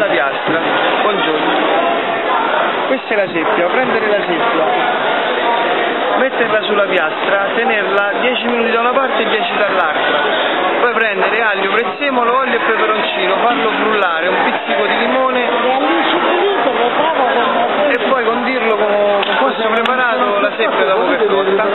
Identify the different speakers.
Speaker 1: alla piastra. Buongiorno. Questa è la seppia, prendere la seppia, metterla sulla piastra, tenerla 10 minuti da una parte e 10 dall'altra, poi prendere aglio, prezzemolo, olio e peperoncino, farlo frullare, un pizzico di limone e poi condirlo con questo preparato la seppia dopo che è cotta.